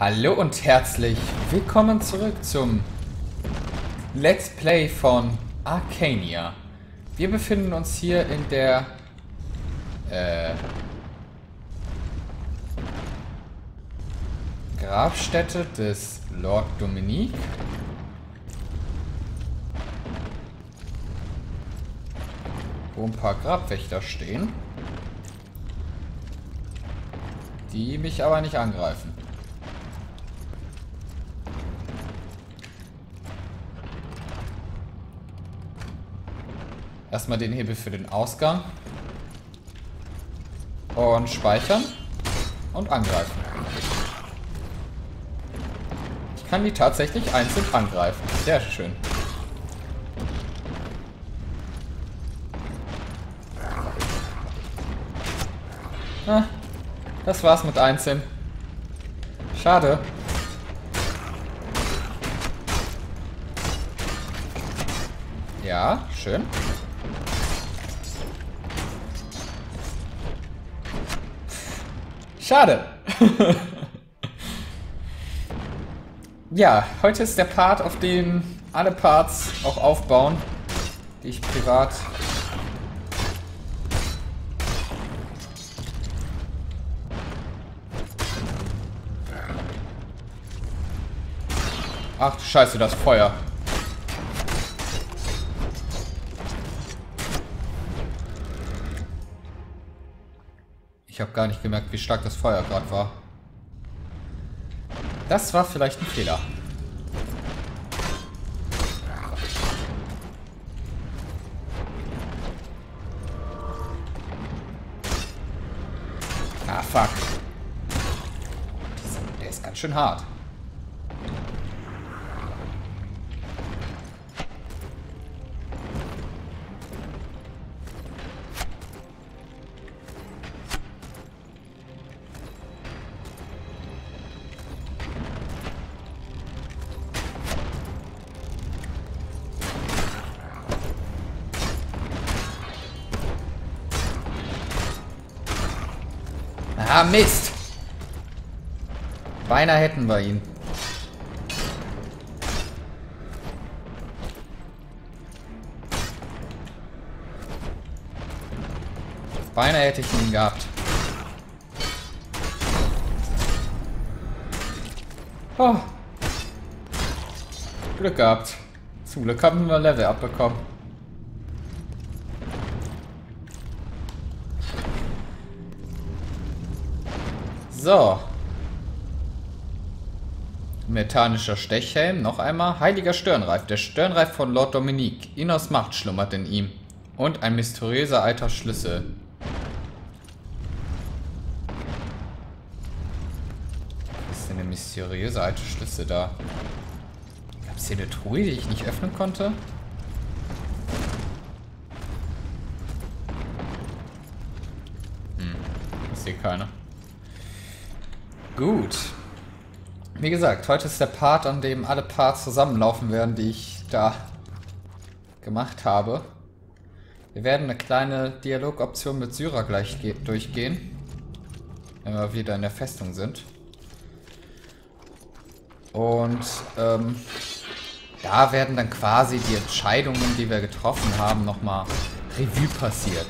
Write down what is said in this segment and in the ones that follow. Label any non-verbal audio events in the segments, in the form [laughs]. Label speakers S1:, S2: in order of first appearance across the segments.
S1: Hallo und herzlich willkommen zurück zum Let's Play von Arcania. Wir befinden uns hier in der äh, Grabstätte des Lord Dominique. Wo ein paar Grabwächter stehen. Die mich aber nicht angreifen. Erstmal den Hebel für den Ausgang. Und speichern. Und angreifen. Ich kann die tatsächlich einzeln angreifen. Sehr schön. Ah, das war's mit einzeln. Schade. Ja, schön. Schade. [laughs] ja, heute ist der Part, auf dem alle Parts auch aufbauen, die ich privat Ach, scheiße, das Feuer. Ich habe gar nicht gemerkt, wie stark das Feuer gerade war. Das war vielleicht ein Fehler. Ah, fuck. Der ist ganz schön hart. Mist. Beinahe hätten wir ihn. Beinahe hätte ich ihn gehabt. Oh. Glück gehabt. Zum Glück haben wir Level abbekommen. So. Metallischer Stechhelm, noch einmal. Heiliger Stirnreif, der Stirnreif von Lord Dominique. Inos Macht schlummert in ihm. Und ein mysteriöser alter Schlüssel. Was ist denn eine mysteriöse alte Schlüssel da? Gab es hier eine Truhe, die ich nicht öffnen konnte? Hm, ich sehe keine. Gut. Wie gesagt, heute ist der Part, an dem alle Parts zusammenlaufen werden, die ich da gemacht habe. Wir werden eine kleine Dialogoption mit Syra gleich durchgehen. Wenn wir wieder in der Festung sind. Und ähm, da werden dann quasi die Entscheidungen, die wir getroffen haben, nochmal Revue passiert.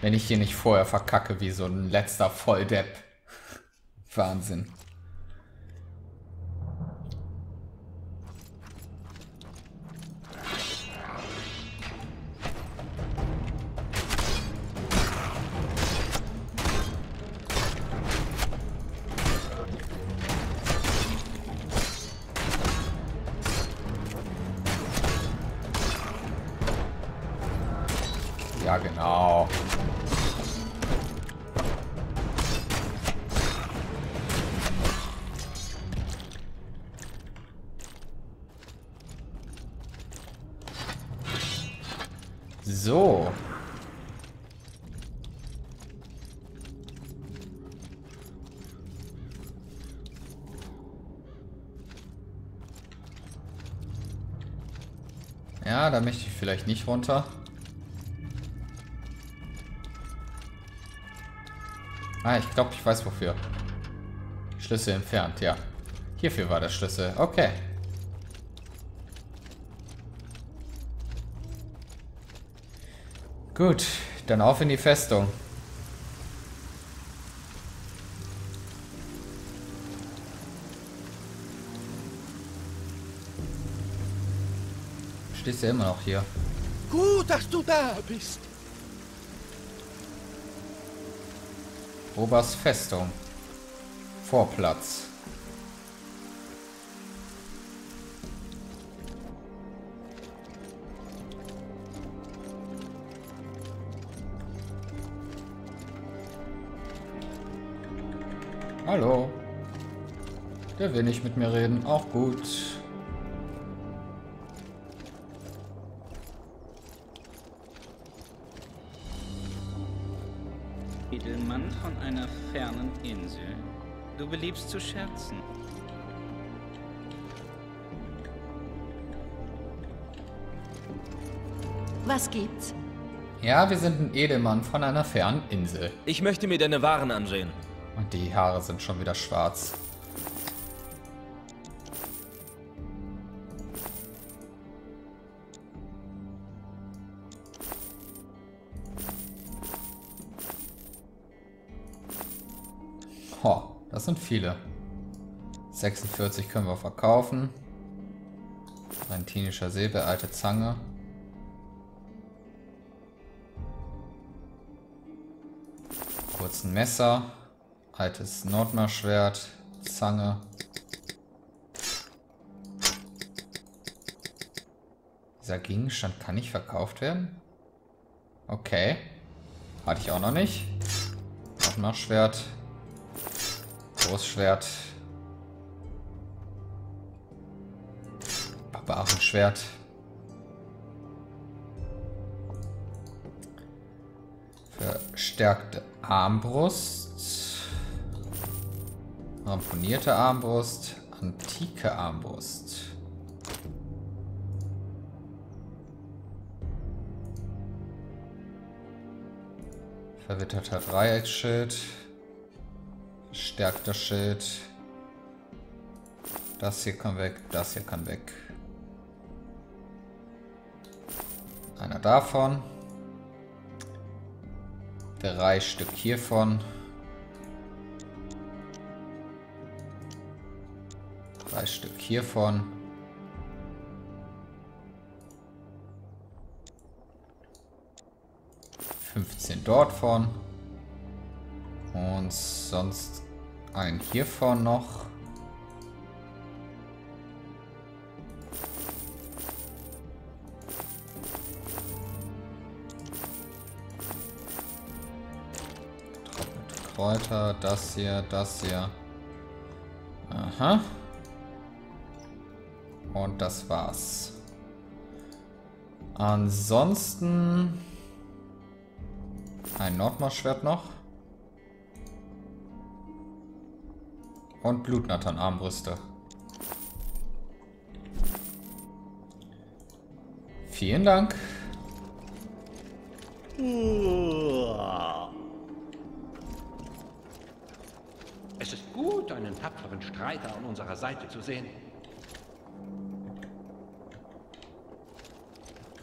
S1: Wenn ich hier nicht vorher verkacke wie so ein letzter Volldepp. Wahnsinn. Ja, da möchte ich vielleicht nicht runter. Ah, ich glaube, ich weiß wofür. Schlüssel entfernt, ja. Hierfür war der Schlüssel. Okay. Gut, dann auf in die Festung. Du immer noch hier?
S2: Gut, dass du da bist.
S1: Obers Festung. Vorplatz. Hallo. Der will nicht mit mir reden. Auch gut.
S3: Zu scherzen.
S4: Was gibt's?
S1: Ja, wir sind ein Edelmann von einer fernen Insel.
S5: Ich möchte mir deine Waren ansehen.
S1: Und die Haare sind schon wieder schwarz. Ho, das sind viele. 46 können wir verkaufen. Argentinischer Säbel, alte Zange. Kurz ein Messer. Altes Nordmarschwert. Zange. Dieser Gegenstand kann nicht verkauft werden? Okay. Hatte ich auch noch nicht. Nordmarschwert. Großschwert. Barbarenschwert. Verstärkte Armbrust. Ramponierte Armbrust. Antike Armbrust. Verwitterter Dreiecksschild. Verstärkter Schild. Das hier kann weg, das hier kann weg. Einer davon. Drei Stück hiervon. Drei Stück hiervon. Fünfzehn dort von. Und sonst ein hiervon noch. Trocknete Kräuter, das hier, das hier. Aha. Und das war's. Ansonsten ein Nordmarschwert noch. Und Blutnattern-Armbrüste. Vielen Dank.
S2: Es ist gut, einen tapferen Streiter an unserer Seite zu sehen.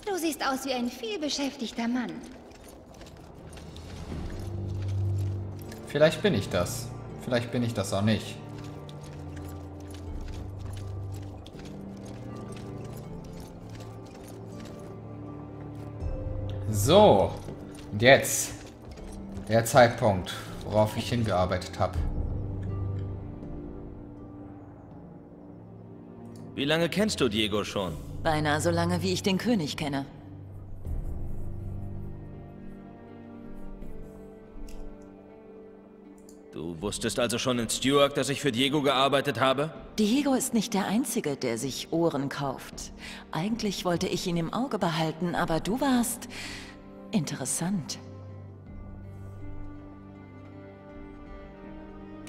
S4: Du siehst aus wie ein vielbeschäftigter Mann.
S1: Vielleicht bin ich das. Vielleicht bin ich das auch nicht. So, und jetzt der Zeitpunkt, worauf ich hingearbeitet habe.
S5: Wie lange kennst du Diego schon?
S6: Beinahe so lange, wie ich den König kenne.
S5: Du wusstest also schon in Stewart, dass ich für Diego gearbeitet habe?
S6: Diego ist nicht der Einzige, der sich Ohren kauft. Eigentlich wollte ich ihn im Auge behalten, aber du warst interessant.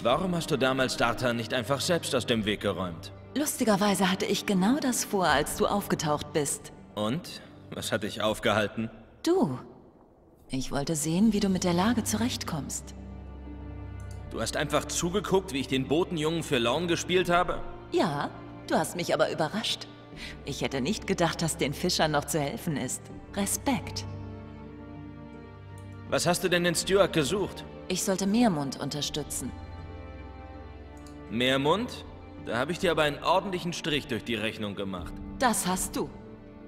S5: Warum hast du damals Dartan nicht einfach selbst aus dem Weg geräumt?
S6: Lustigerweise hatte ich genau das vor, als du aufgetaucht bist.
S5: Und? Was hat dich aufgehalten?
S6: Du. Ich wollte sehen, wie du mit der Lage zurechtkommst.
S5: Du hast einfach zugeguckt, wie ich den Botenjungen für Lorn gespielt habe?
S6: Ja, du hast mich aber überrascht. Ich hätte nicht gedacht, dass den Fischern noch zu helfen ist. Respekt.
S5: Was hast du denn in Stuart gesucht?
S6: Ich sollte Meermund unterstützen.
S5: Meermund? Da habe ich dir aber einen ordentlichen Strich durch die Rechnung gemacht.
S6: Das hast du.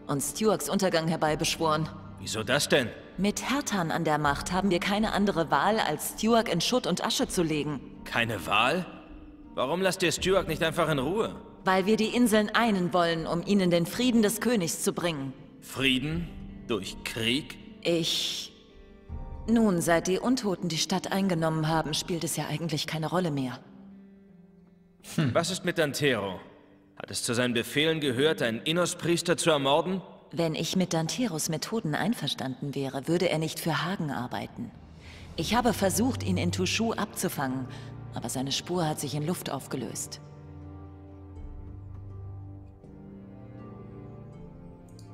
S6: Und Stuarts Untergang herbeibeschworen.
S5: Wieso das denn?
S6: Mit Hertan an der Macht haben wir keine andere Wahl, als Stuart in Schutt und Asche zu legen.
S5: Keine Wahl? Warum lasst ihr Stuart nicht einfach in Ruhe?
S6: Weil wir die Inseln einen wollen, um ihnen den Frieden des Königs zu bringen.
S5: Frieden? Durch Krieg?
S6: Ich... Nun, seit die Untoten die Stadt eingenommen haben, spielt es ja eigentlich keine Rolle mehr.
S5: Was ist mit Dantero? Hat es zu seinen Befehlen gehört, einen Innos-Priester zu ermorden?
S6: Wenn ich mit Danteros Methoden einverstanden wäre, würde er nicht für Hagen arbeiten. Ich habe versucht, ihn in Tushu abzufangen, aber seine Spur hat sich in Luft aufgelöst.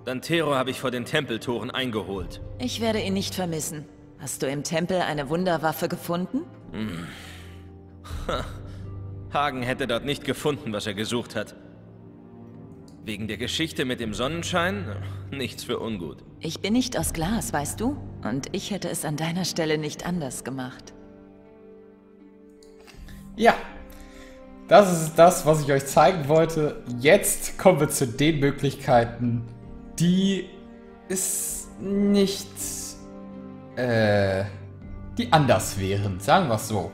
S5: Dantero habe ich vor den Tempeltoren eingeholt.
S6: Ich werde ihn nicht vermissen. Hast du im Tempel eine Wunderwaffe gefunden? [laughs]
S5: Hagen hätte dort nicht gefunden, was er gesucht hat. Wegen der Geschichte mit dem Sonnenschein? Nichts für ungut.
S6: Ich bin nicht aus Glas, weißt du? Und ich hätte es an deiner Stelle nicht anders gemacht.
S1: Ja, das ist das, was ich euch zeigen wollte. Jetzt kommen wir zu den Möglichkeiten, die es nicht, äh, die anders wären. Sagen wir es so.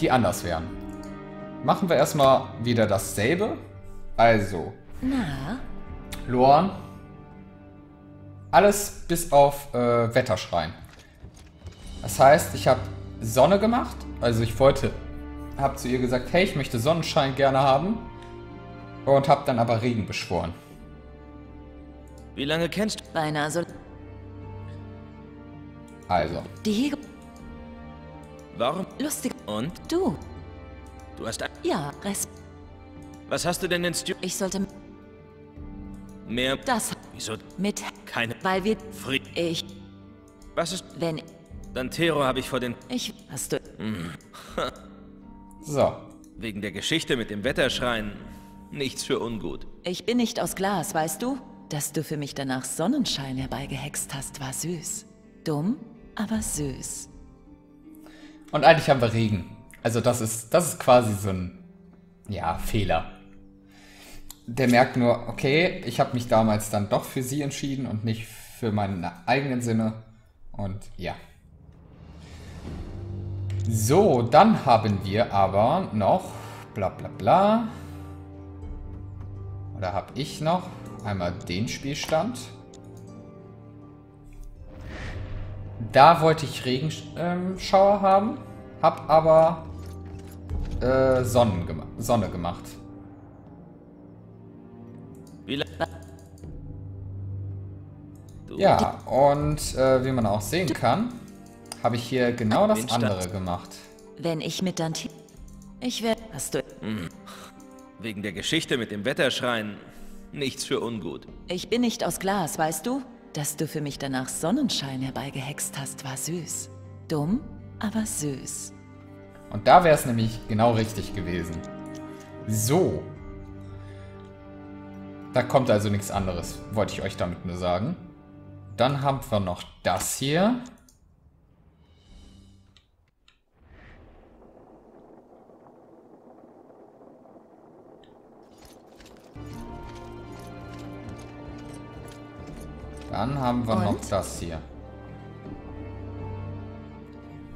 S1: Die anders wären. Machen wir erstmal wieder dasselbe. Also,
S6: Na,
S1: Lorn. Alles bis auf äh, Wetterschrein. Das heißt, ich habe Sonne gemacht. Also ich wollte, habe zu ihr gesagt, hey, ich möchte Sonnenschein gerne haben. Und habe dann aber Regen beschworen.
S5: Wie lange kennst du...
S6: beinahe so...
S1: Also,
S6: Die Hege...
S5: Warum?
S6: Lustig...
S5: Und?
S6: Du.
S5: Du hast... ein-
S6: Ja, Res...
S5: Was hast du denn in Stu...
S6: Ich sollte...
S5: Mehr...
S6: Das...
S5: Wieso?
S6: Mit...
S5: Keine...
S6: Weil wir...
S5: Fried...
S6: Ich...
S5: Was ist...
S6: Wenn...
S5: Dantero habe ich vor den...
S6: Ich... Hast du... [laughs]
S1: so.
S5: Wegen der Geschichte mit dem Wetterschrein... Nichts für ungut.
S6: Ich bin nicht aus Glas, weißt du? Dass du für mich danach Sonnenschein herbeigehext hast, war süß. Dumm, aber süß.
S1: Und eigentlich haben wir Regen. Also das ist, das ist quasi so ein, ja, Fehler. Der merkt nur, okay, ich habe mich damals dann doch für sie entschieden und nicht für meinen eigenen Sinne. Und ja. So, dann haben wir aber noch, bla bla bla. Oder habe ich noch einmal den Spielstand. Da wollte ich Regenschauer haben, hab aber äh, Sonnen gema Sonne gemacht. Ja, und äh, wie man auch sehen kann, habe ich hier genau das andere gemacht.
S6: Wenn ich mit Dante... Ich werde... Hast du...
S5: Wegen der Geschichte mit dem Wetterschrein... Nichts für ungut.
S6: Ich bin nicht aus Glas, weißt du? Dass du für mich danach Sonnenschein herbeigehext hast, war süß. Dumm, aber süß.
S1: Und da wäre es nämlich genau richtig gewesen. So. Da kommt also nichts anderes, wollte ich euch damit nur sagen. Dann haben wir noch das hier. Dann haben wir noch
S6: Und?
S1: das hier.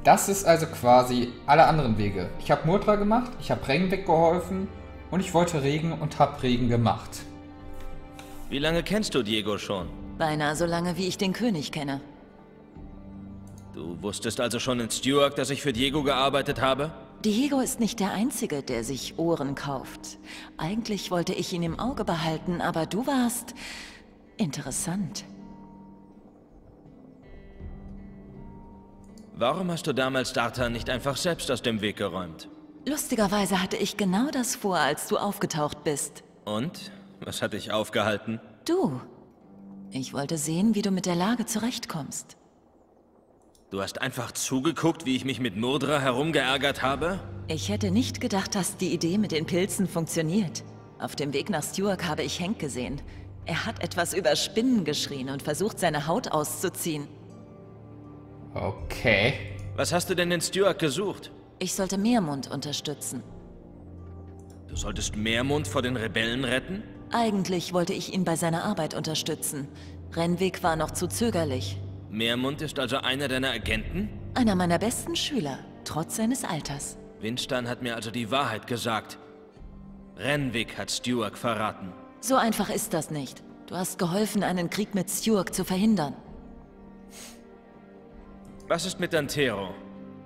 S1: Das ist also quasi alle anderen Wege. Ich habe Murtra gemacht, ich habe Regen weggeholfen und ich wollte Regen und habe Regen gemacht.
S5: Wie lange kennst du Diego schon?
S6: Beinahe so lange, wie ich den König kenne.
S5: Du wusstest also schon in Stuart, dass ich für Diego gearbeitet habe?
S6: Diego ist nicht der Einzige, der sich Ohren kauft. Eigentlich wollte ich ihn im Auge behalten, aber du warst... interessant.
S5: Warum hast du damals Dartan nicht einfach selbst aus dem Weg geräumt?
S6: Lustigerweise hatte ich genau das vor, als du aufgetaucht bist.
S5: Und? Was hat dich aufgehalten?
S6: Du. Ich wollte sehen, wie du mit der Lage zurechtkommst.
S5: Du hast einfach zugeguckt, wie ich mich mit Murdra herumgeärgert habe?
S6: Ich hätte nicht gedacht, dass die Idee mit den Pilzen funktioniert. Auf dem Weg nach Stuart habe ich Hank gesehen. Er hat etwas über Spinnen geschrien und versucht, seine Haut auszuziehen.
S1: Okay.
S5: Was hast du denn in Stuart gesucht?
S6: Ich sollte Meermund unterstützen.
S5: Du solltest Meermund vor den Rebellen retten?
S6: Eigentlich wollte ich ihn bei seiner Arbeit unterstützen. Renwick war noch zu zögerlich.
S5: Meermund ist also einer deiner Agenten?
S6: Einer meiner besten Schüler, trotz seines Alters.
S5: Winston hat mir also die Wahrheit gesagt. Renwick hat Stuart verraten.
S6: So einfach ist das nicht. Du hast geholfen, einen Krieg mit Stuart zu verhindern.
S5: Was ist mit Dantero?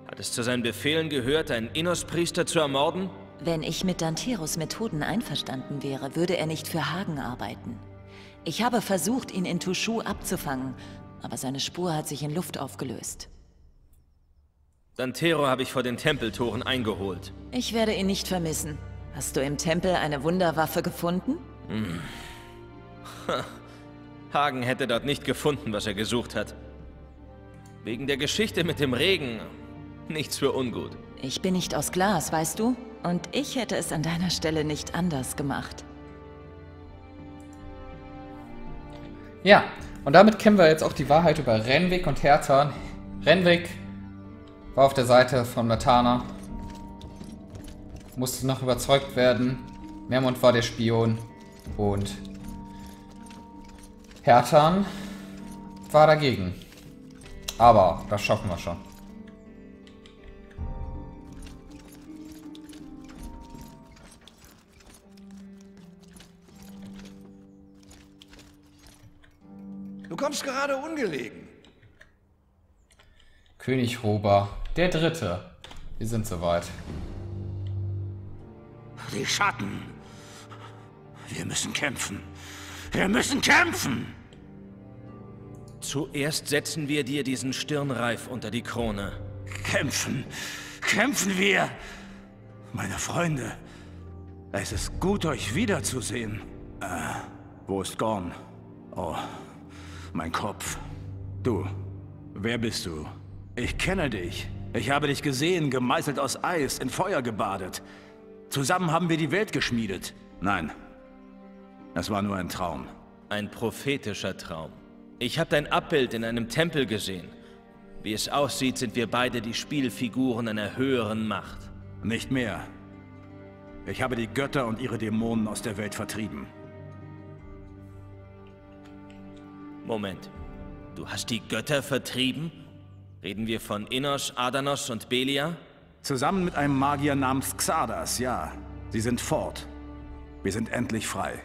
S5: Hat es zu seinen Befehlen gehört, einen Innos-Priester zu ermorden?
S6: Wenn ich mit Danteros Methoden einverstanden wäre, würde er nicht für Hagen arbeiten. Ich habe versucht, ihn in Tushu abzufangen, aber seine Spur hat sich in Luft aufgelöst.
S5: Dantero habe ich vor den Tempeltoren eingeholt.
S6: Ich werde ihn nicht vermissen. Hast du im Tempel eine Wunderwaffe gefunden? [laughs]
S5: Hagen hätte dort nicht gefunden, was er gesucht hat. Wegen der Geschichte mit dem Regen. Nichts für ungut.
S6: Ich bin nicht aus Glas, weißt du? Und ich hätte es an deiner Stelle nicht anders gemacht.
S1: Ja, und damit kennen wir jetzt auch die Wahrheit über Renwick und Hertha. Renwick war auf der Seite von Matana. Musste noch überzeugt werden. Mermund war der Spion. Und Hertan war dagegen. Aber das schaffen wir schon.
S7: Du kommst gerade ungelegen.
S1: König Rober, der Dritte. Wir sind soweit.
S7: Die Schatten. Wir müssen kämpfen. Wir müssen kämpfen!
S5: Zuerst setzen wir dir diesen Stirnreif unter die Krone.
S7: Kämpfen! Kämpfen wir! Meine Freunde, es ist gut, euch wiederzusehen. Äh, wo ist Gorn? Oh, mein Kopf. Du, wer bist du? Ich kenne dich. Ich habe dich gesehen, gemeißelt aus Eis, in Feuer gebadet. Zusammen haben wir die Welt geschmiedet. Nein, es war nur ein Traum.
S5: Ein prophetischer Traum. Ich habe dein Abbild in einem Tempel gesehen. Wie es aussieht, sind wir beide die Spielfiguren einer höheren Macht.
S7: Nicht mehr. Ich habe die Götter und ihre Dämonen aus der Welt vertrieben.
S5: Moment. Du hast die Götter vertrieben? Reden wir von Innos, Adanos und Belia?
S7: Zusammen mit einem Magier namens Xardas, ja. Sie sind fort. Wir sind endlich frei.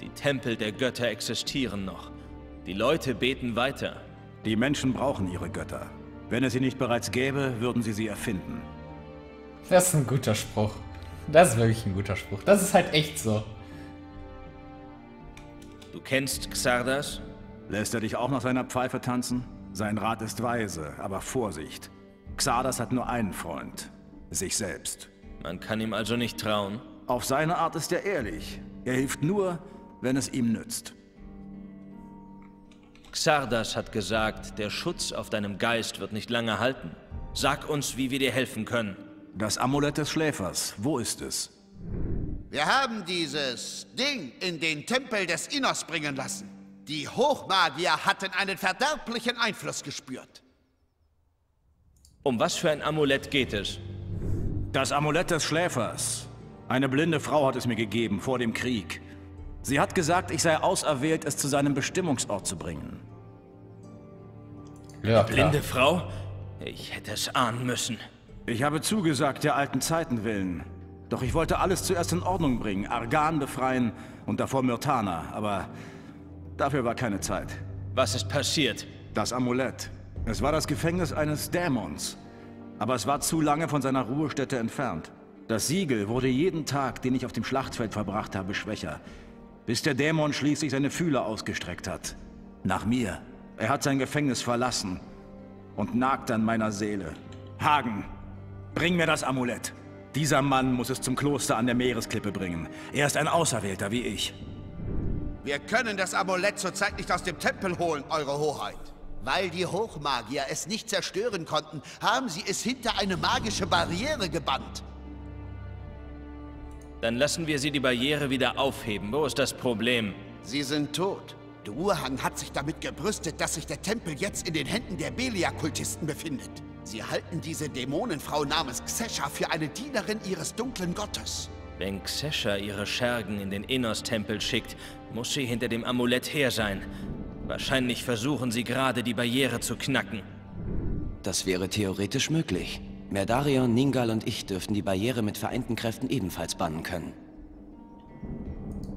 S5: Die Tempel der Götter existieren noch. Die Leute beten weiter.
S7: Die Menschen brauchen ihre Götter. Wenn es sie nicht bereits gäbe, würden sie sie erfinden.
S1: Das ist ein guter Spruch. Das ist wirklich ein guter Spruch. Das ist halt echt so.
S5: Du kennst Xardas?
S7: Lässt er dich auch nach seiner Pfeife tanzen? Sein Rat ist weise, aber Vorsicht. Xardas hat nur einen Freund. Sich selbst.
S5: Man kann ihm also nicht trauen.
S7: Auf seine Art ist er ehrlich. Er hilft nur, wenn es ihm nützt.
S5: Xardas hat gesagt, der Schutz auf deinem Geist wird nicht lange halten. Sag uns, wie wir dir helfen können.
S7: Das Amulett des Schläfers, wo ist es?
S8: Wir haben dieses Ding in den Tempel des Innos bringen lassen. Die Hochmagier hatten einen verderblichen Einfluss gespürt.
S5: Um was für ein Amulett geht es?
S7: Das Amulett des Schläfers. Eine blinde Frau hat es mir gegeben vor dem Krieg. Sie hat gesagt, ich sei auserwählt, es zu seinem Bestimmungsort zu bringen.
S1: Ja, klar.
S5: Blinde Frau? Ich hätte es ahnen müssen.
S7: Ich habe zugesagt, der alten Zeiten willen. Doch ich wollte alles zuerst in Ordnung bringen, Argan befreien und davor Myrtana, aber dafür war keine Zeit.
S5: Was ist passiert?
S7: Das Amulett. Es war das Gefängnis eines Dämons. Aber es war zu lange von seiner Ruhestätte entfernt. Das Siegel wurde jeden Tag, den ich auf dem Schlachtfeld verbracht habe, schwächer. Bis der Dämon schließlich seine Fühler ausgestreckt hat. Nach mir. Er hat sein Gefängnis verlassen und nagt an meiner Seele. Hagen, bring mir das Amulett. Dieser Mann muss es zum Kloster an der Meeresklippe bringen. Er ist ein Auserwählter wie ich.
S8: Wir können das Amulett zurzeit nicht aus dem Tempel holen, Eure Hoheit. Weil die Hochmagier es nicht zerstören konnten, haben sie es hinter eine magische Barriere gebannt.
S5: Dann lassen wir sie die Barriere wieder aufheben. Wo ist das Problem?
S8: Sie sind tot. Duerhang hat sich damit gebrüstet, dass sich der Tempel jetzt in den Händen der Belia-Kultisten befindet. Sie halten diese Dämonenfrau namens Xesha für eine Dienerin ihres dunklen Gottes.
S5: Wenn Xesha ihre Schergen in den Innos-Tempel schickt, muss sie hinter dem Amulett her sein. Wahrscheinlich versuchen sie gerade, die Barriere zu knacken.
S9: Das wäre theoretisch möglich. Merdarion, Ningal und ich dürften die Barriere mit vereinten Kräften ebenfalls bannen können.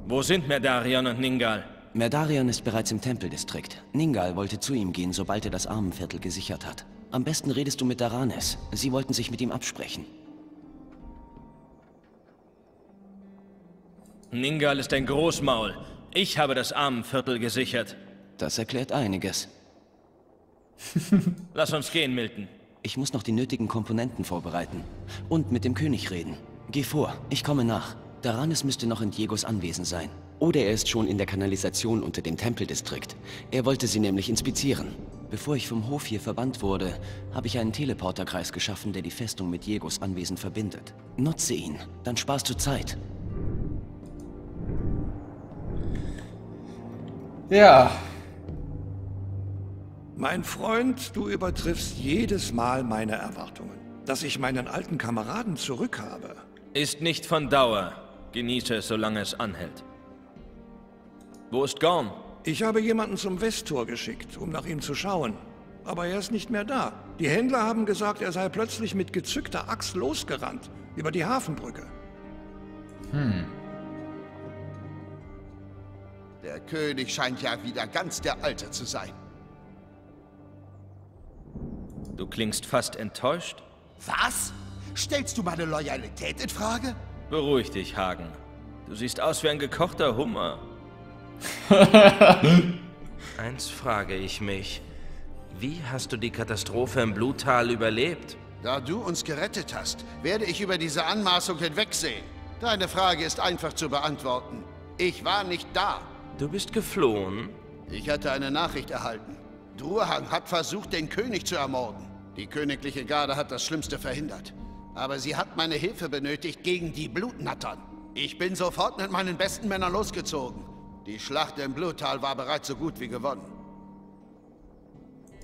S5: Wo sind Merdarion und Ningal?
S9: Merdarion ist bereits im Tempeldistrikt. Ningal wollte zu ihm gehen, sobald er das Armenviertel gesichert hat. Am besten redest du mit Daranes. Sie wollten sich mit ihm absprechen.
S5: Ningal ist ein Großmaul. Ich habe das Armenviertel gesichert.
S9: Das erklärt einiges. [laughs]
S5: Lass uns gehen, Milton.
S9: Ich muss noch die nötigen Komponenten vorbereiten. Und mit dem König reden. Geh vor, ich komme nach. Daranes müsste noch in Diegos Anwesen sein. Oder er ist schon in der Kanalisation unter dem Tempeldistrikt. Er wollte sie nämlich inspizieren. Bevor ich vom Hof hier verbannt wurde, habe ich einen Teleporterkreis geschaffen, der die Festung mit Diegos Anwesen verbindet. Nutze ihn, dann sparst du Zeit.
S1: Ja,
S10: Mein Freund, du übertriffst jedes Mal meine Erwartungen. Dass ich meinen alten Kameraden zurückhabe.
S5: Ist nicht von Dauer. Genieße es, solange es anhält. Wo ist Gorm?
S10: Ich habe jemanden zum Westtor geschickt, um nach ihm zu schauen. Aber er ist nicht mehr da. Die Händler haben gesagt, er sei plötzlich mit gezückter Axt losgerannt. Über die Hafenbrücke.
S8: Der König scheint ja wieder ganz der Alte zu sein.
S5: Du klingst fast enttäuscht.
S8: Was? Stellst du meine Loyalität in Frage?
S5: Beruhig dich, Hagen. Du siehst aus wie ein gekochter Hummer. [laughs] Eins frage ich mich. Wie hast du die Katastrophe im Bluttal überlebt?
S8: Da du uns gerettet hast, werde ich über diese Anmaßung hinwegsehen. Deine Frage ist einfach zu beantworten. Ich war nicht da.
S5: Du bist geflohen?
S8: Ich hatte eine Nachricht erhalten. Druhang hat versucht, den König zu ermorden. Die königliche Garde hat das Schlimmste verhindert. Aber sie hat meine Hilfe benötigt gegen die Blutnattern. Ich bin sofort mit meinen besten Männern losgezogen. Die Schlacht im Bluttal war bereits so gut wie gewonnen.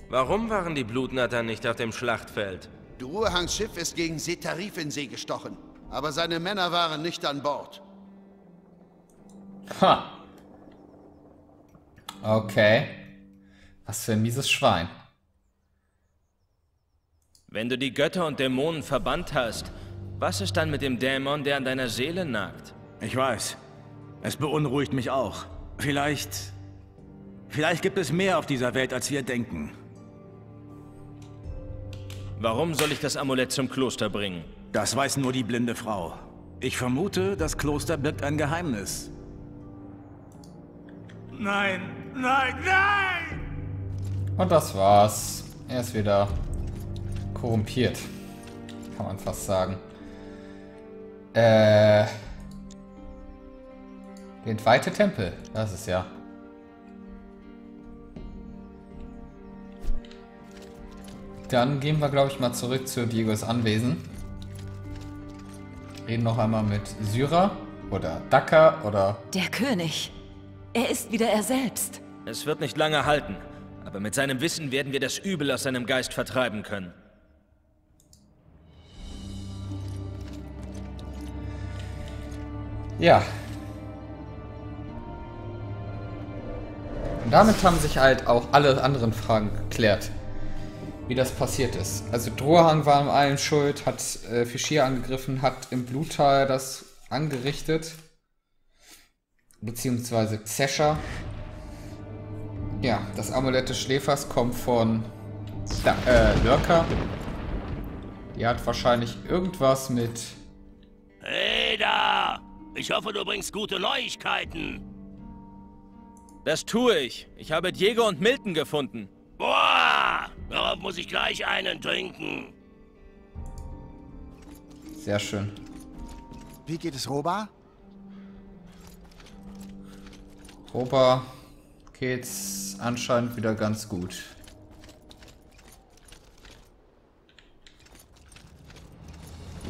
S5: Warum waren die Blutnattern nicht auf dem Schlachtfeld?
S8: Druhangs Schiff ist gegen Setarif in See gestochen. Aber seine Männer waren nicht an Bord.
S1: Ha. Okay. Was für ein mieses Schwein.
S5: Wenn du die Götter und Dämonen verbannt hast, was ist dann mit dem Dämon, der an deiner Seele nagt?
S7: Ich weiß. Es beunruhigt mich auch. Vielleicht... Vielleicht gibt es mehr auf dieser Welt, als wir denken.
S5: Warum soll ich das Amulett zum Kloster bringen?
S7: Das weiß nur die blinde Frau. Ich vermute, das Kloster birgt ein Geheimnis. Nein, nein, nein!
S1: Und das war's. Er ist wieder korrumpiert. Kann man fast sagen. Äh. Der entweihte Tempel. Das ist ja. Dann gehen wir, glaube ich, mal zurück zu Diegos Anwesen. Reden noch einmal mit Syra oder Daka oder
S6: Der König. Er ist wieder er selbst.
S5: Es wird nicht lange halten, aber mit seinem Wissen werden wir das Übel aus seinem Geist vertreiben können.
S1: Ja. Und damit haben sich halt auch alle anderen Fragen geklärt. Wie das passiert ist. Also Drohang war an allem schuld, hat äh, Fischir angegriffen, hat im Bluttal das angerichtet. Beziehungsweise Xesha. Ja, das Amulett des Schläfers kommt von da, äh, Lurker. Die hat wahrscheinlich irgendwas mit
S11: Hey da! Ich hoffe, du bringst gute Neuigkeiten.
S5: Das tue ich. Ich habe Diego und Milton gefunden.
S11: Boah! Darauf muss ich gleich einen trinken.
S1: Sehr schön.
S8: Wie geht es Roba?
S1: Roba geht's anscheinend wieder ganz gut.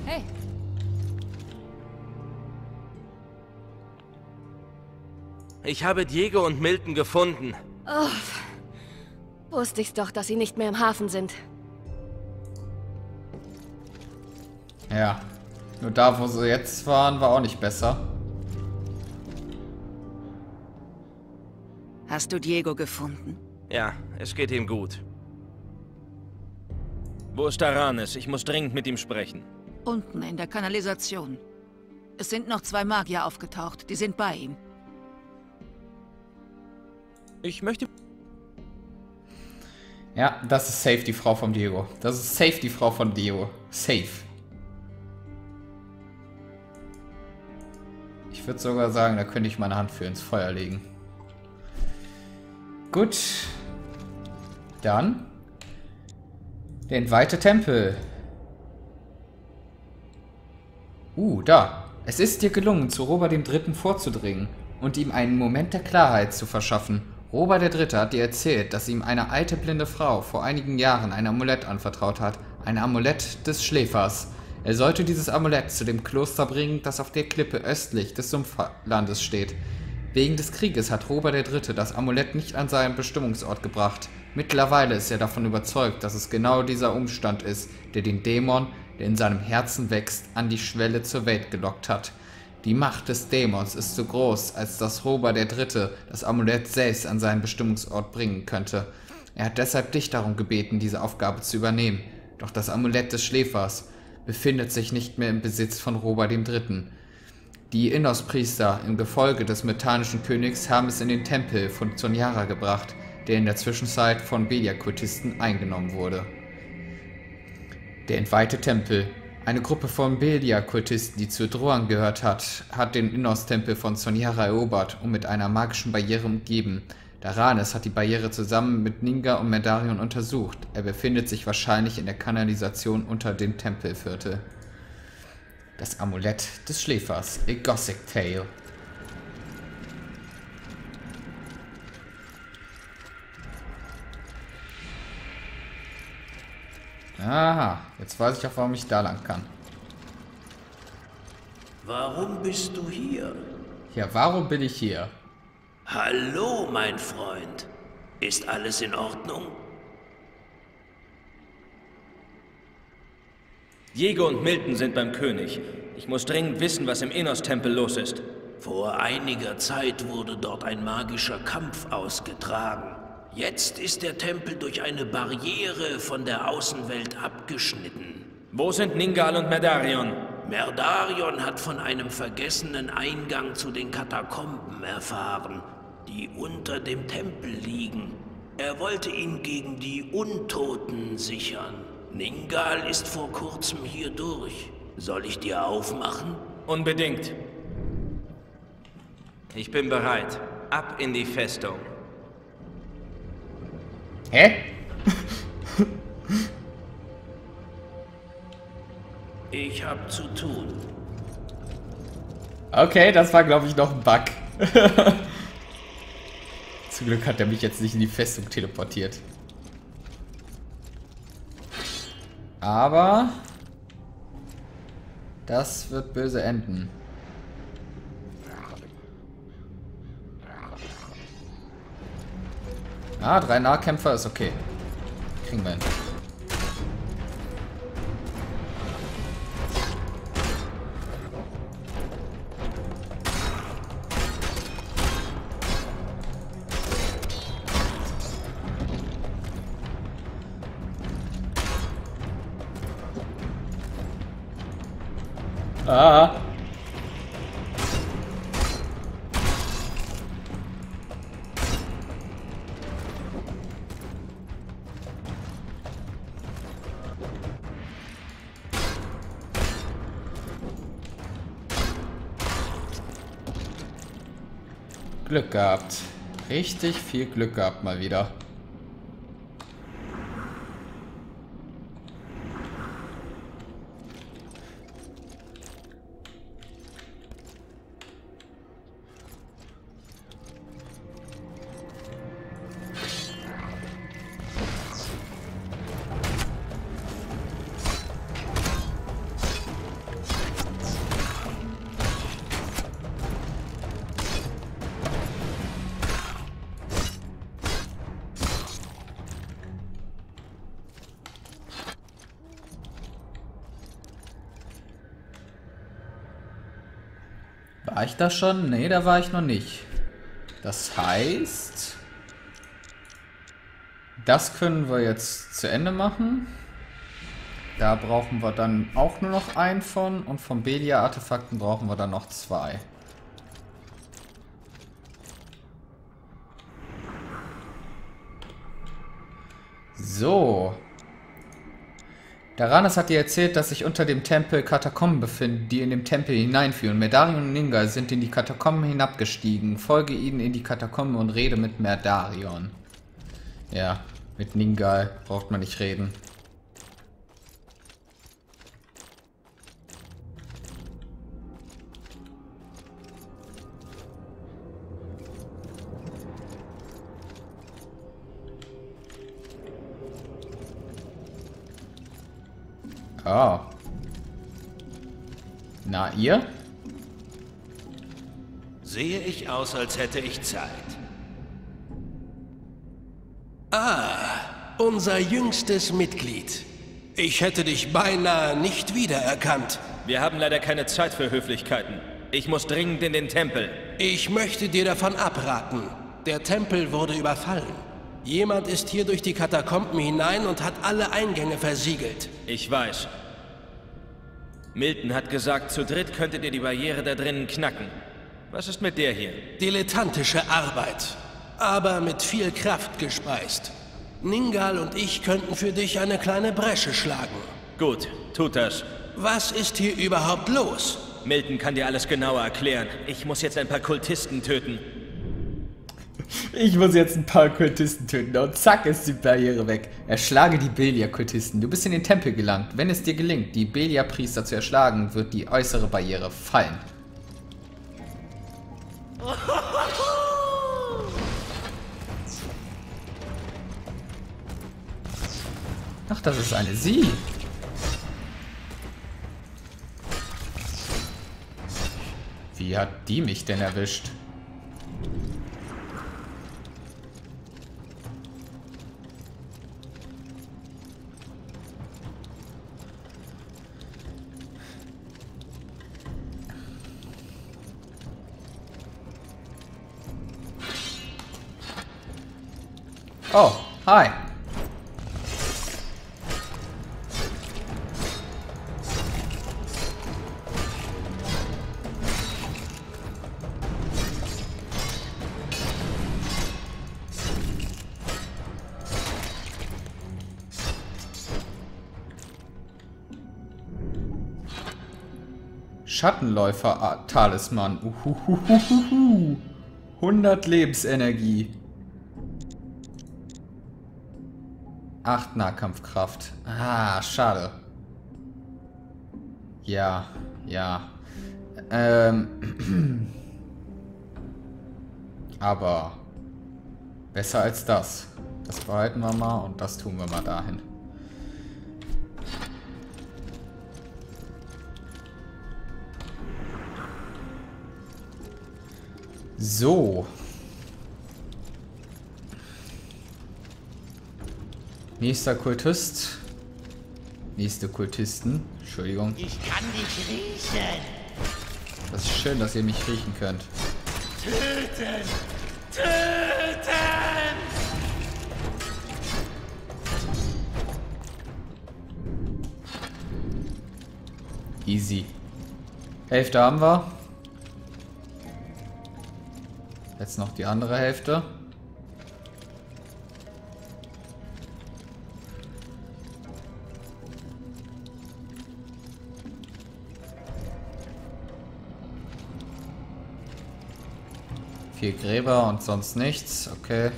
S12: Hey,
S5: Ich habe Diego und Milton gefunden.
S12: oh, wusste ich's doch, dass sie nicht mehr im Hafen sind.
S1: Ja. Nur da, wo sie jetzt waren, war auch nicht besser.
S13: Hast du Diego gefunden?
S5: Ja, es geht ihm gut. Wo ist Taranis? Ich muss dringend mit ihm sprechen.
S13: Unten in der Kanalisation. Es sind noch zwei Magier aufgetaucht. Die sind bei ihm.
S5: Ich möchte...
S1: Ja, das ist safe die Frau von Diego. Das ist safe die Frau von Diego. Safe. Ich würde sogar sagen, da könnte ich meine Hand für ins Feuer legen. Gut. Dann. Der entweihte Tempel. Uh, da. Es ist dir gelungen, zu Robert III. vorzudringen und ihm einen Moment der Klarheit zu verschaffen. Robert III. hat dir erzählt, dass ihm eine alte blinde Frau vor einigen Jahren ein Amulett anvertraut hat. Ein Amulett des Schläfers. Er sollte dieses Amulett zu dem Kloster bringen, das auf der Klippe östlich des Sumpflandes steht. Wegen des Krieges hat Robert III. das Amulett nicht an seinen Bestimmungsort gebracht. Mittlerweile ist er davon überzeugt, dass es genau dieser Umstand ist, der den Dämon, der in seinem Herzen wächst, an die Schwelle zur Welt gelockt hat. Die Macht des Dämons ist so groß, als dass Robert III. das Amulett selbst an seinen Bestimmungsort bringen könnte. Er hat deshalb dich darum gebeten, diese Aufgabe zu übernehmen. Doch das Amulett des Schläfers befindet sich nicht mehr im Besitz von Robert III. Die Innos-Priester im Gefolge des methanischen Königs haben es in den Tempel von Zonyara gebracht, der in der Zwischenzeit von Belia-Kultisten eingenommen wurde. Der entweihte Tempel. Eine Gruppe von Belia-Kultisten, die zu Droang gehört hat, hat den Innos-Tempel von Zonyara erobert und mit einer magischen Barriere umgeben. Daranes hat die Barriere zusammen mit Ninga und Medarion untersucht. Er befindet sich wahrscheinlich in der Kanalisation unter dem Tempelviertel. Das Amulett des Schläfers, A Gothic Tale. Aha, jetzt weiß ich auch, warum ich da lang kann.
S14: Warum bist du hier?
S1: Ja, warum bin ich hier?
S14: Hallo, mein Freund. Ist alles in Ordnung?
S5: Diego und Milton sind beim König. Ich muss dringend wissen, was im Innos-Tempel los ist.
S14: Vor einiger Zeit wurde dort ein magischer Kampf ausgetragen. Jetzt ist der Tempel durch eine Barriere von der Außenwelt abgeschnitten.
S5: Wo sind Ningal und Medarion?
S14: Merdarion hat von einem vergessenen Eingang zu den Katakomben erfahren, die unter dem Tempel liegen. Er wollte ihn gegen die Untoten sichern. Ningal ist vor kurzem hier durch. Soll ich dir aufmachen?
S5: Unbedingt. Ich bin bereit. Ab in die Festung.
S1: Hä?
S14: Ich hab zu tun.
S1: Okay, das war, glaube ich, noch ein Bug. [laughs] Zum Glück hat er mich jetzt nicht in die Festung teleportiert. Aber... Das wird böse enden. Ah, drei Nahkämpfer ist okay. Kriegen wir hin. Gehabt. Richtig viel Glück gehabt mal wieder. Da schon? Nee, da war ich noch nicht. Das heißt... Das können wir jetzt zu Ende machen. Da brauchen wir dann auch nur noch einen von. Und vom Belia-Artefakten brauchen wir dann noch zwei. So. Daranis hat dir erzählt, dass sich unter dem Tempel Katakomben befinden, die in den Tempel hineinführen. Merdarion und Ninga sind in die Katakomben hinabgestiegen. Folge ihnen in die Katakomben und rede mit Merdarion. Ja, mit Ningal braucht man nicht reden. Na, ihr?
S15: Sehe ich aus, als hätte ich Zeit. Ah, unser jüngstes Mitglied. Ich hätte dich beinahe nicht wiedererkannt.
S5: Wir haben leider keine Zeit für Höflichkeiten. Ich muss dringend in den Tempel.
S15: Ich möchte dir davon abraten. Der Tempel wurde überfallen. Jemand ist hier durch die Katakomben hinein und hat alle Eingänge versiegelt.
S5: Ich weiß. Milton hat gesagt, zu dritt könntet ihr die Barriere da drinnen knacken. Was ist mit der hier?
S15: Dilettantische Arbeit, aber mit viel Kraft gespeist. Ningal und ich könnten für dich eine kleine Bresche schlagen.
S5: Gut, tut das.
S15: Was ist hier überhaupt los?
S5: Milton kann dir alles genauer erklären. Ich muss jetzt ein paar Kultisten töten.
S1: Ich muss jetzt ein paar Kultisten töten und zack ist die Barriere weg. Erschlage die Belia-Kultisten. Du bist in den Tempel gelangt. Wenn es dir gelingt, die Belia-Priester zu erschlagen, wird die äußere Barriere fallen. Ach, das ist eine Sie. Wie hat die mich denn erwischt? Oh, hi. Schattenläufer-Talisman. Uhuhuhuhu. 100 Lebensenergie. 8 Nahkampfkraft. Ah, schade. Ja, ja. Ähm. [clears throat] Aber besser als das. Das behalten wir mal und das tun wir mal dahin. So. Nächster Kultist. Nächste Kultisten. Entschuldigung.
S16: Ich kann dich riechen.
S1: Das ist schön, dass ihr mich riechen könnt.
S16: Töten! Töten!
S1: Easy. Hälfte haben wir. Jetzt noch die andere Hälfte. Vier Gräber und sonst nichts. Okay.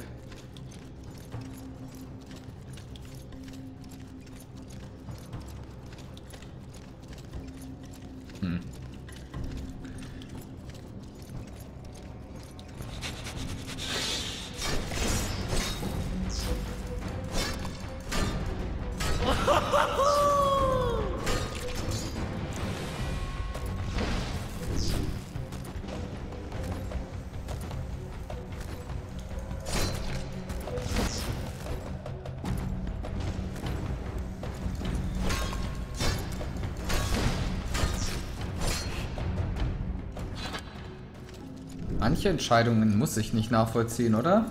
S1: Manche Entscheidungen muss ich nicht nachvollziehen, oder?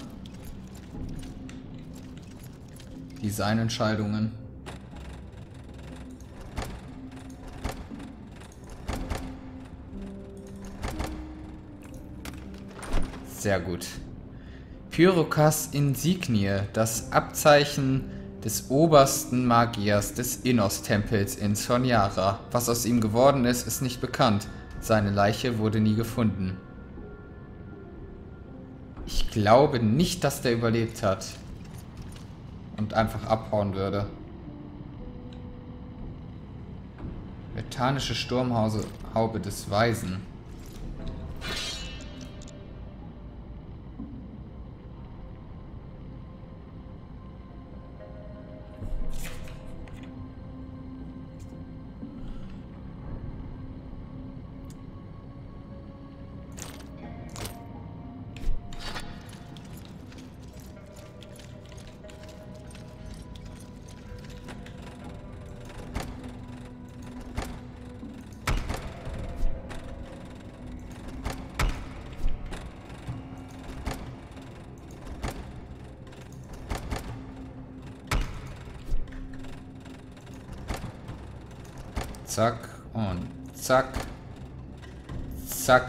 S1: Designentscheidungen. Sehr gut. Pyrokas Insignie, das Abzeichen des obersten Magiers des Innos-Tempels in Sonyara. Was aus ihm geworden ist, ist nicht bekannt. Seine Leiche wurde nie gefunden. Ich glaube nicht, dass der überlebt hat. Und einfach abhauen würde. Metanische Sturmhaube des Weisen. Zack.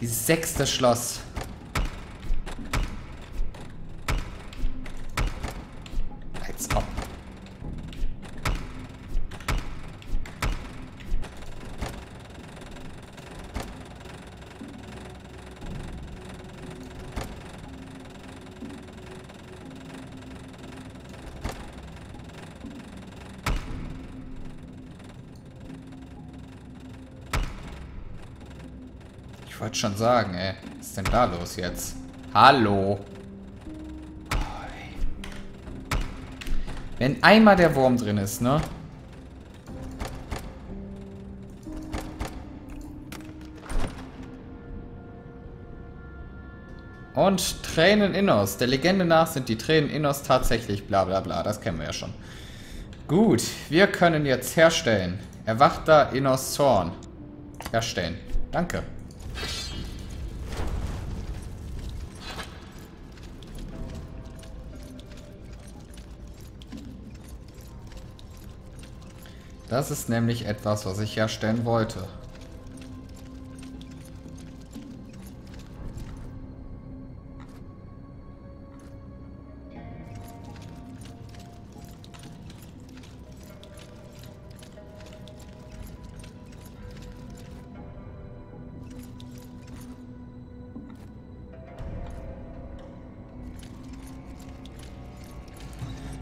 S1: Die sechste Schloss. Schon sagen, ey. Was ist denn da los jetzt? Hallo? Wenn einmal der Wurm drin ist, ne? Und Tränen Innos. Der Legende nach sind die Tränen Innos tatsächlich bla bla bla. Das kennen wir ja schon. Gut, wir können jetzt herstellen. Erwachter Innos Zorn. Herstellen. Danke. Das ist nämlich etwas, was ich herstellen wollte.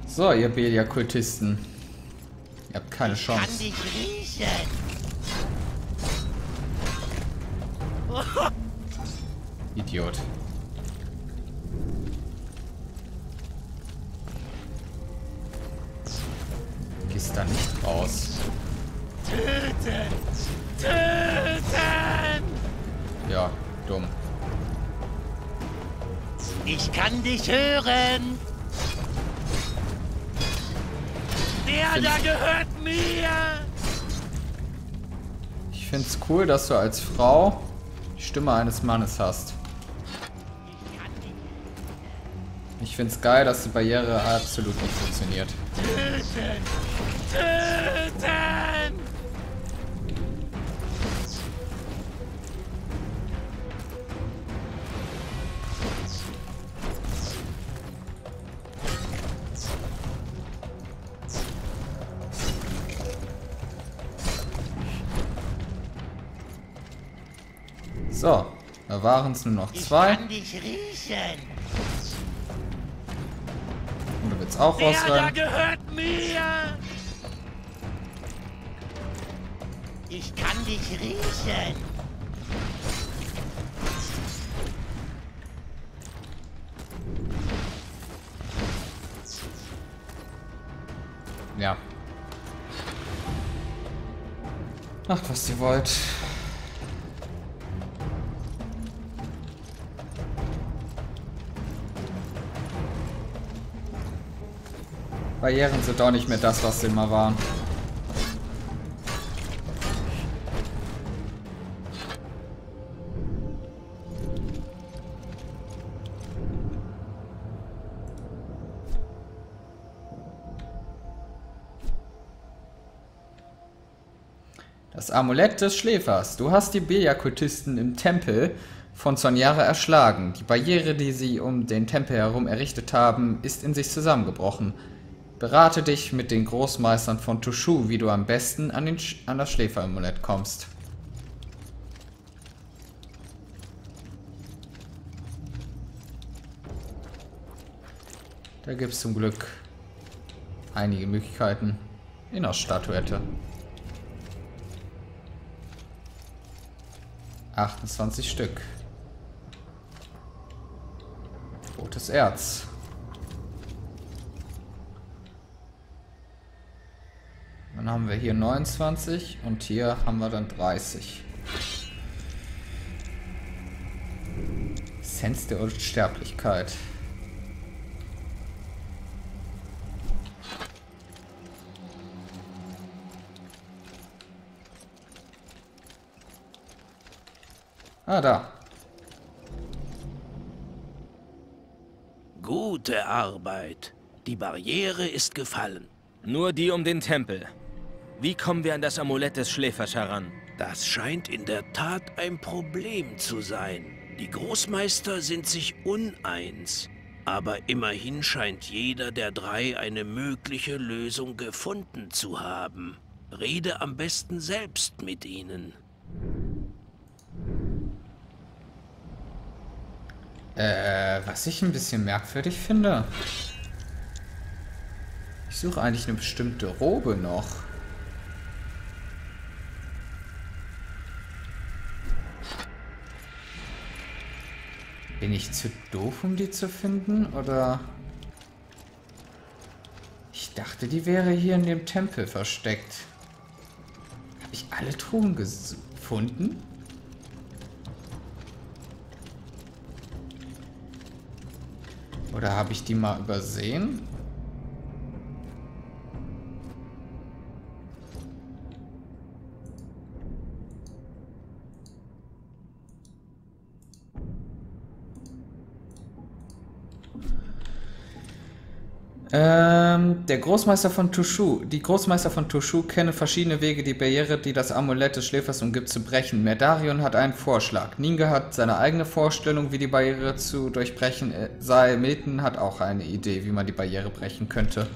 S1: So, ihr Belia-Kultisten. Keine
S16: Kann
S1: Chance.
S16: dich riechen.
S1: Idiot. Cool, dass du als Frau die Stimme eines Mannes hast. Ich find's geil, dass die Barriere absolut nicht funktioniert. Waren es nur noch
S16: Ich
S1: zwei.
S16: kann dich riechen.
S1: Und du willst auch rausrennen.
S16: gehört mir. Ich kann dich riechen.
S1: Ja. Macht, was ihr wollt. Barrieren sind auch nicht mehr das, was sie immer waren. Das Amulett des Schläfers. Du hast die Beja-Kultisten im Tempel von Sonjara erschlagen. Die Barriere, die sie um den Tempel herum errichtet haben, ist in sich zusammengebrochen. Berate dich mit den Großmeistern von Tushu, wie du am besten an, den Sch an das Schläferamulett kommst. Da gibt es zum Glück einige Möglichkeiten in der Statuette. 28 Stück. Rotes Erz. Dann haben wir hier 29 und hier haben wir dann 30. Essenz der Unsterblichkeit. Ah, da.
S11: Gute Arbeit. Die Barriere ist gefallen.
S5: Nur die um den Tempel. Wie kommen wir an das Amulett des Schläfers heran?
S11: Das scheint in der Tat ein Problem zu sein. Die Großmeister sind sich uneins. Aber immerhin scheint jeder der drei eine mögliche Lösung gefunden zu haben. Rede am besten selbst mit ihnen.
S1: Äh, was ich ein bisschen merkwürdig finde. Ich suche eigentlich eine bestimmte Robe noch. Bin ich zu doof, um die zu finden? Oder... Ich dachte, die wäre hier in dem Tempel versteckt. Habe ich alle Truhen gefunden? Oder habe ich die mal übersehen? Ähm, der Großmeister von Tushu. Die Großmeister von Tushu kennen verschiedene Wege, die Barriere, die das Amulett des Schläfers umgibt, zu brechen. Merdarion hat einen Vorschlag. Ninga hat seine eigene Vorstellung, wie die Barriere zu durchbrechen äh, sei. Milton hat auch eine Idee, wie man die Barriere brechen könnte.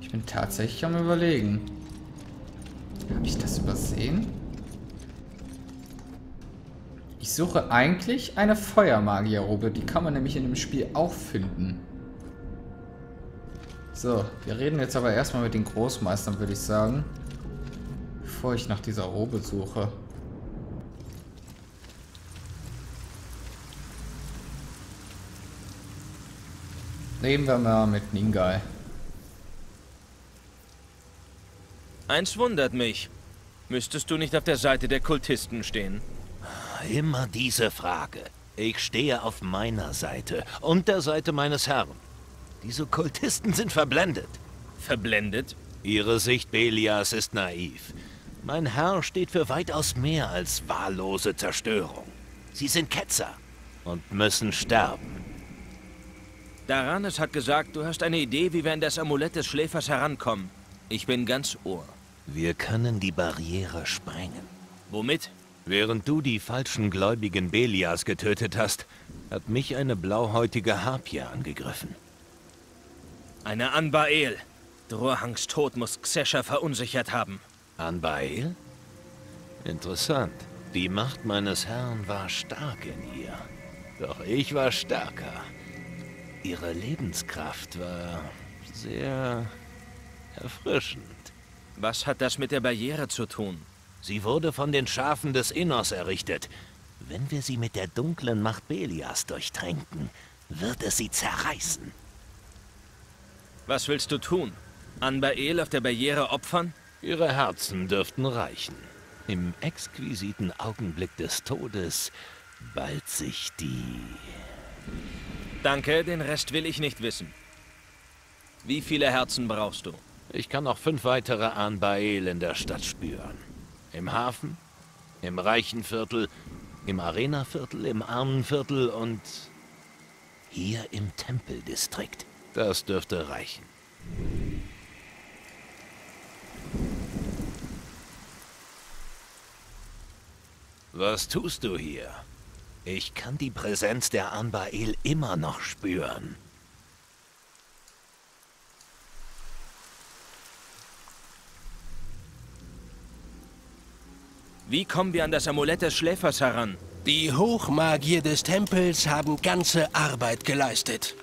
S1: Ich bin tatsächlich am überlegen. Habe ich das übersehen? Ich suche eigentlich eine Feuermagierrobe. Die kann man nämlich in dem Spiel auch finden. So, wir reden jetzt aber erstmal mit den Großmeistern, würde ich sagen. Bevor ich nach dieser Robe suche. Reden wir mal mit Ningai.
S5: Eins wundert mich. Müsstest du nicht auf der Seite der Kultisten stehen?
S11: Immer diese Frage. Ich stehe auf meiner Seite und der Seite meines Herrn. Diese Kultisten sind verblendet.
S5: Verblendet?
S11: Ihre Sicht Belias ist naiv. Mein Herr steht für weitaus mehr als wahllose Zerstörung. Sie sind Ketzer und müssen sterben.
S5: Daranes hat gesagt, du hast eine Idee, wie wir an das Amulett des Schläfers herankommen. Ich bin ganz Ohr.
S11: Wir können die Barriere sprengen.
S5: Womit?
S11: Während du die falschen Gläubigen Belias getötet hast, hat mich eine blauhäutige Harpie angegriffen.
S5: Eine Anbael. Drohangs Tod muss Xesha verunsichert haben.
S11: Anbael? Interessant. Die Macht meines Herrn war stark in ihr. Doch ich war stärker. Ihre Lebenskraft war sehr erfrischend.
S5: Was hat das mit der Barriere zu tun?
S11: Sie wurde von den Schafen des Innos errichtet. Wenn wir sie mit der dunklen Macht Belias durchtränken, wird es sie zerreißen.
S5: Was willst du tun? Anbael auf der Barriere opfern?
S11: Ihre Herzen dürften reichen. Im exquisiten Augenblick des Todes ballt sich die...
S5: Danke, den Rest will ich nicht wissen. Wie viele Herzen brauchst du?
S11: Ich kann noch fünf weitere Anbael in der Stadt spüren. Im Hafen, im reichen Viertel, im Arena-Viertel, im armen Viertel und hier im Tempeldistrikt. Das dürfte reichen. Was tust du hier? Ich kann die Präsenz der Anbael immer noch spüren.
S5: Wie kommen wir an das Amulett des Schläfers heran?
S15: Die Hochmagier des Tempels haben ganze Arbeit geleistet.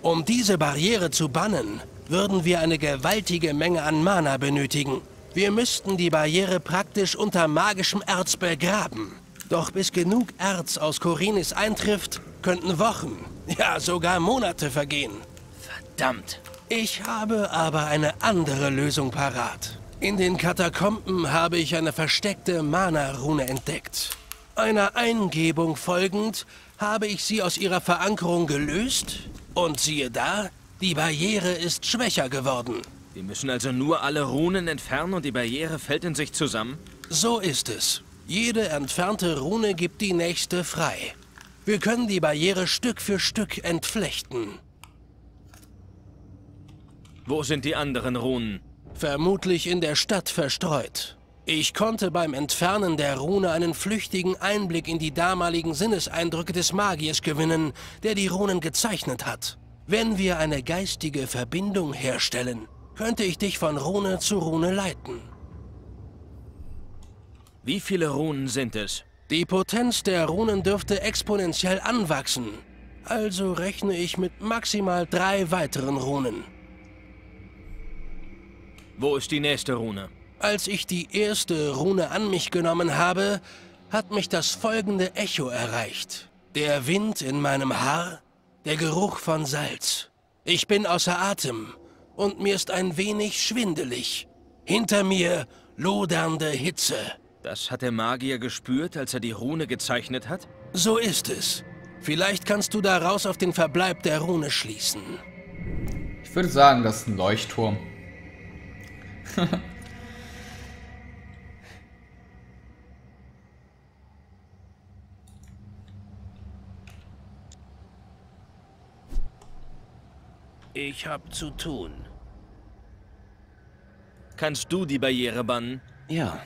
S15: Um diese Barriere zu bannen, würden wir eine gewaltige Menge an Mana benötigen. Wir müssten die Barriere praktisch unter magischem Erz begraben. Doch bis genug Erz aus Korinis eintrifft, könnten Wochen, ja sogar Monate vergehen.
S5: Verdammt.
S15: Ich habe aber eine andere Lösung parat. In den Katakomben habe ich eine versteckte Mana-Rune entdeckt. Einer Eingebung folgend habe ich sie aus ihrer Verankerung gelöst und siehe da, die Barriere ist schwächer geworden.
S5: Wir müssen also nur alle Runen entfernen und die Barriere fällt in sich zusammen?
S15: So ist es. Jede entfernte Rune gibt die nächste frei. Wir können die Barriere Stück für Stück entflechten.
S5: Wo sind die anderen Runen?
S15: Vermutlich in der Stadt verstreut. Ich konnte beim Entfernen der Rune einen flüchtigen Einblick in die damaligen Sinneseindrücke des Magiers gewinnen, der die Runen gezeichnet hat. Wenn wir eine geistige Verbindung herstellen, könnte ich dich von Rune zu Rune leiten.
S5: Wie viele Runen sind es?
S15: Die Potenz der Runen dürfte exponentiell anwachsen. Also rechne ich mit maximal drei weiteren Runen.
S5: Wo ist die nächste Rune?
S15: Als ich die erste Rune an mich genommen habe, hat mich das folgende Echo erreicht. Der Wind in meinem Haar, der Geruch von Salz. Ich bin außer Atem und mir ist ein wenig schwindelig. Hinter mir lodernde Hitze.
S5: Das hat der Magier gespürt, als er die Rune gezeichnet hat?
S15: So ist es. Vielleicht kannst du daraus auf den Verbleib der Rune schließen.
S1: Ich würde sagen, das ist ein Leuchtturm. [laughs]
S11: Ich hab zu tun.
S5: Kannst du die Barriere bannen?
S9: Ja.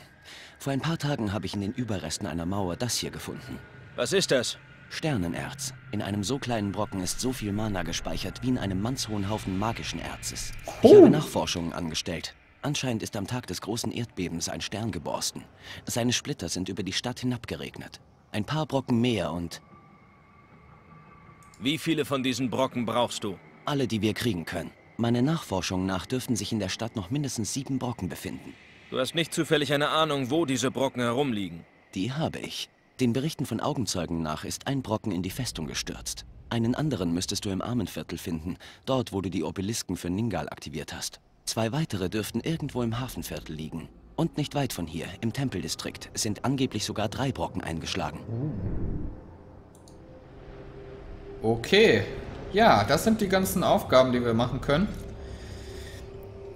S9: Vor ein paar Tagen habe ich in den Überresten einer Mauer das hier gefunden.
S5: Was ist das?
S9: Sternenerz. In einem so kleinen Brocken ist so viel Mana gespeichert wie in einem mannshohen Haufen magischen Erzes. Ich habe Nachforschungen angestellt. Anscheinend ist am Tag des großen Erdbebens ein Stern geborsten. Seine Splitter sind über die Stadt hinabgeregnet. Ein paar Brocken mehr und...
S5: Wie viele von diesen Brocken brauchst du?
S9: Alle, die wir kriegen können. Meine Nachforschung nach dürften sich in der Stadt noch mindestens sieben Brocken befinden.
S5: Du hast nicht zufällig eine Ahnung, wo diese Brocken herumliegen.
S9: Die habe ich. Den Berichten von Augenzeugen nach ist ein Brocken in die Festung gestürzt. Einen anderen müsstest du im Armenviertel finden, dort, wo du die Obelisken für Ningal aktiviert hast. Zwei weitere dürften irgendwo im Hafenviertel liegen. Und nicht weit von hier, im Tempeldistrikt, sind angeblich sogar drei Brocken eingeschlagen.
S1: Okay. Ja, das sind die ganzen Aufgaben, die wir machen können.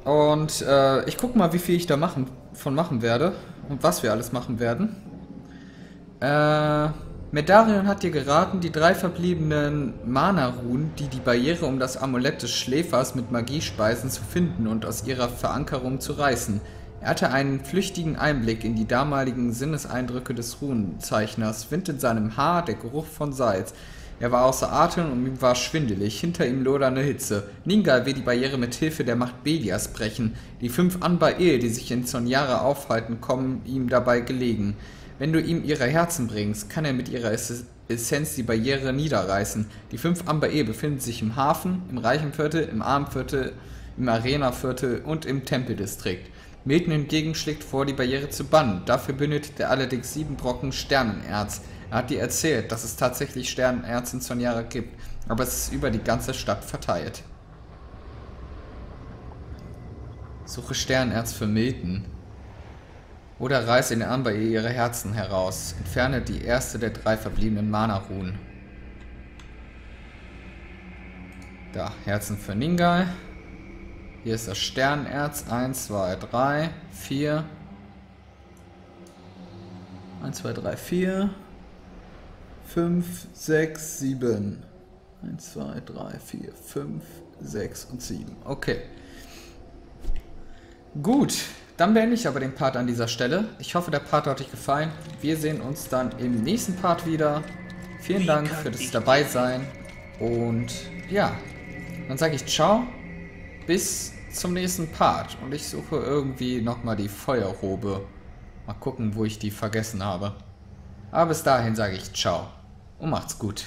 S1: Und äh, ich gucke mal, wie viel ich da machen, von machen werde und was wir alles machen werden. Äh, Medarion hat dir geraten, die drei verbliebenen Mana-Runen, die die Barriere um das Amulett des Schläfers mit Magie speisen, zu finden und aus ihrer Verankerung zu reißen. Er hatte einen flüchtigen Einblick in die damaligen Sinneseindrücke des Runenzeichners. Wind in seinem Haar, der Geruch von Salz. Er war außer Atem und ihm war schwindelig, hinter ihm lodernde Hitze. Ningal will die Barriere mit Hilfe der Macht Belias brechen. Die fünf Anbael, die sich in Zonyara aufhalten, kommen ihm dabei gelegen. Wenn du ihm ihre Herzen bringst, kann er mit ihrer Essenz die Barriere niederreißen. Die fünf Ambael befinden sich im Hafen, im Reichenviertel, im Armviertel, im Arenaviertel und im Tempeldistrikt. Milton hingegen schlägt vor, die Barriere zu bannen. Dafür benötigt er allerdings sieben Brocken Sternenerz. Er hat dir erzählt, dass es tatsächlich Sternenerz in Zonyara gibt, aber es ist über die ganze Stadt verteilt. Suche Sternerz für Milton. Oder reiße in den Amber ihre Herzen heraus. Entferne die erste der drei verbliebenen Mana-Runen. Da, Herzen für Ningal. Hier ist das Sternerz. 1, 2, 3, 4. 1, 2, 3, 4. 5, 6, 7. 1, 2, 3, 4, 5, 6 und 7. Okay. Gut, dann beende ich aber den Part an dieser Stelle. Ich hoffe, der Part hat euch gefallen. Wir sehen uns dann im nächsten Part wieder. Vielen Dank für das Dabeisein. Und ja, dann sage ich ciao. Bis zum nächsten Part. Und ich suche irgendwie nochmal die Feuerrobe. Mal gucken, wo ich die vergessen habe. Aber bis dahin sage ich ciao. Und macht's gut.